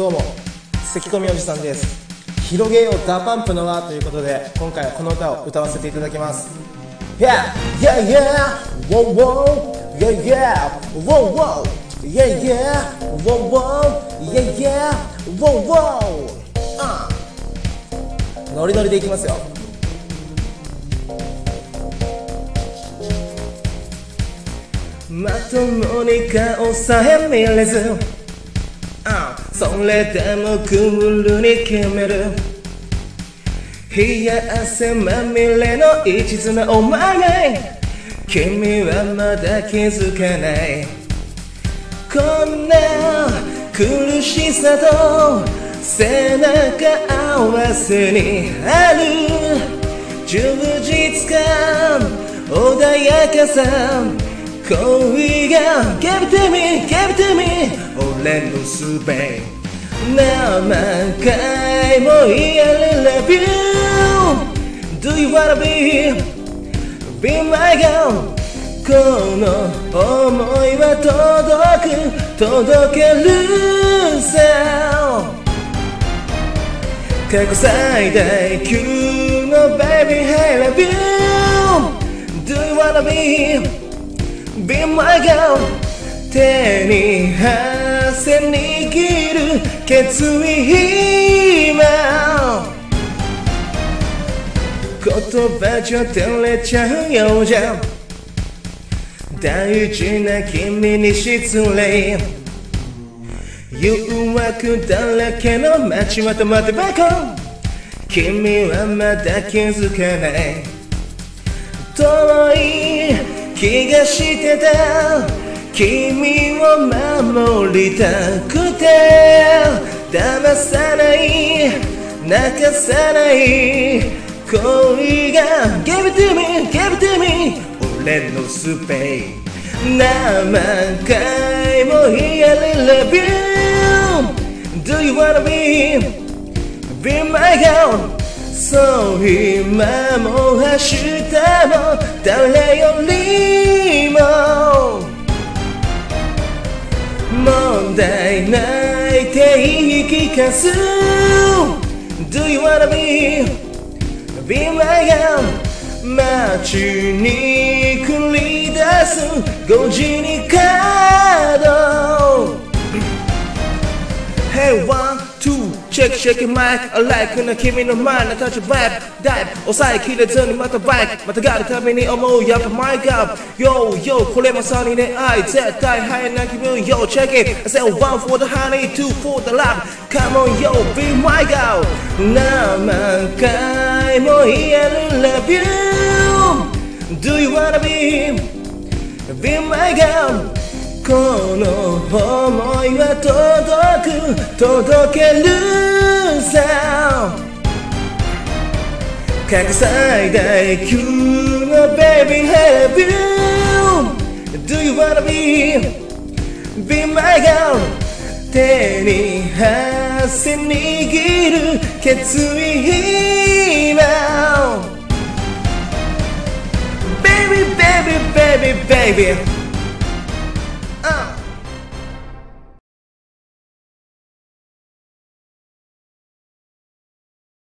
どうも咳込みおじさんです。広げよう DA PUMP の輪ということで今回はこの歌を歌わせていただきます。Yeah yeah yeah wow wow yeah yeah wow wow yeah yeah wow wow yeah yeah wow wow、uh. ノリノリでいきますよ「まともに顔さえ見れず」それでもクールに決める。冷や汗まみれの一途なお前。が君はまだ気づかない。こんな苦しさと背中合わせにある。充実感穏やかさ恋が Give it to me, give it to me 俺のすべ何回も言えるレビュー Do you wanna be, be my girl この想いは届く届けるさ過去最大級の Baby Hey love you Do you wanna be Be my girl 手に汗握る決意今言葉じゃ照れちゃうようじゃ大事な君に失礼誘惑だらけの街はまってばか君はまだ気づかない。遠い気がしてた。君を守りたくて騙さない泣かさない恋が Give it to me, give it to me 俺のスペイ何回も言える Love you Do you wanna be Be my girl そう今も明日も誰より問題ないって言い聞かす。Do you wanna be Be my girl 街に繰り出す。5時にカードクシェキマイクアライクな君の前の立ちバイブダイブ抑えきれずにまたバイクまたがるために思うやっぱマイガーヨーヨーこれまさに恋愛絶対早いな君分よ check it I say one for the honey two for the love come on yo be my girl 何回も言えるレビュー Do you wanna be be my girl この想いは届く届けるさ過去最大級の Baby have you Do you wanna be Be my girl 手に汗握る決意今 Baby baby baby baby